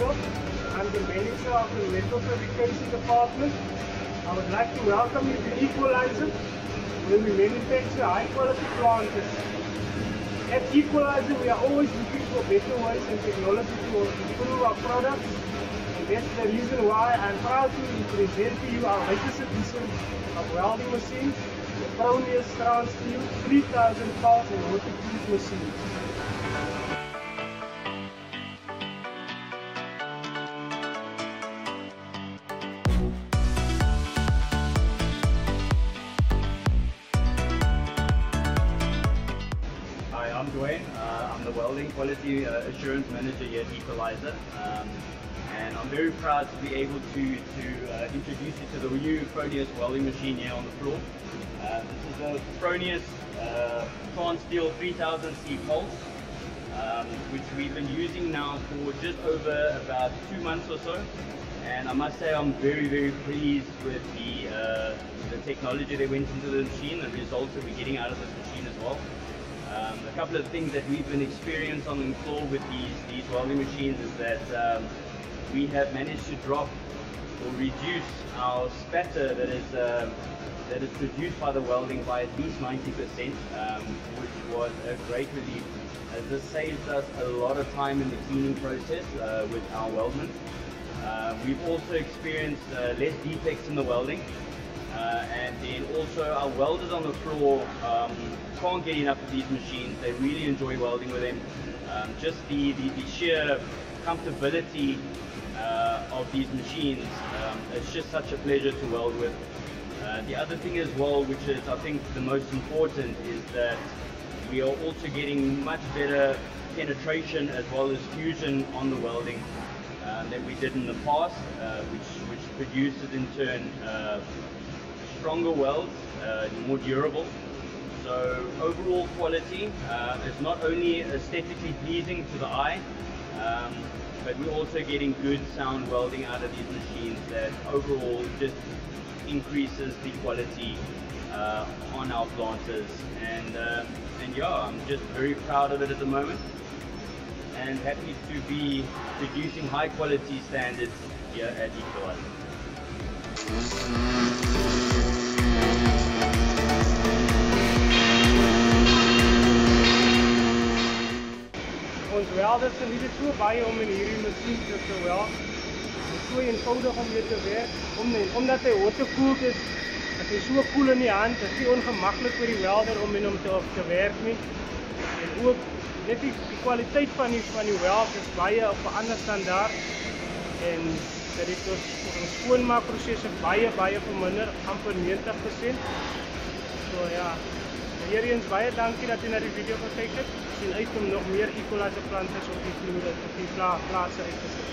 I'm the manager of the Metal Fabrication Department. I would like to welcome you to Equalizer, where we manufacture high quality planters. At Equalizer, we are always looking for better ways and technology to improve our products. And that's the reason why I'm proud to present to you our latest edition of welding machines, the Fronius Transsteel 3000 pulse and waterproof machine. Uh, I'm the Welding Quality uh, Assurance Manager here at Equalizer. Um, and I'm very proud to be able to, to uh, introduce you to the new Fronius welding machine here on the floor. Uh, this is a Fronius Transsteel 3000C Pulse, um, which we've been using now for just over about two months or so. And I must say I'm very, very pleased with the, uh, the technology that went into the machine, the results that we're getting out of this machine as well. Um, a couple of things that we've been the floor with these, these welding machines is that um, we have managed to drop or reduce our spatter that is, uh, that is produced by the welding by at least 90%, um, which was a great relief as this saves us a lot of time in the cleaning process uh, with our weldment. Uh, we've also experienced uh, less defects in the welding. Uh, and then also our welders on the floor um, can't get enough of these machines. They really enjoy welding with them. Um, just the, the, the sheer comfortability uh, of these machines, um, it's just such a pleasure to weld with. Uh, the other thing as well, which is I think the most important, is that we are also getting much better penetration as well as fusion on the welding uh, than we did in the past, uh, which, which produces in turn uh, stronger welds, uh, more durable. So overall quality uh, is not only aesthetically pleasing to the eye, um, but we're also getting good sound welding out of these machines that overall just increases the quality uh, on our planters. And, um, and yeah, I'm just very proud of it at the moment and happy to be producing high quality standards here at Equalizer. Welders geniet dit so baie om in hierdie masjien te weld. Dit is so eenvoudig om mee te werk, om, omdat hy waterkoeld is, as hy so koel in die hand, is dit ongemaklik vir die welder om in hom te, te werk nie. En ook net die, die kwaliteit van die van die weld is baie op 'n ander standaard en dat dit ons ons skoonmaakprosesse baie baie verminder, amper 90%. So ja, Weer eens baie dankie dat jy na die video gekyk het. sien uit om nog meer Ecola se plante op die vloer op die plase uit te sit.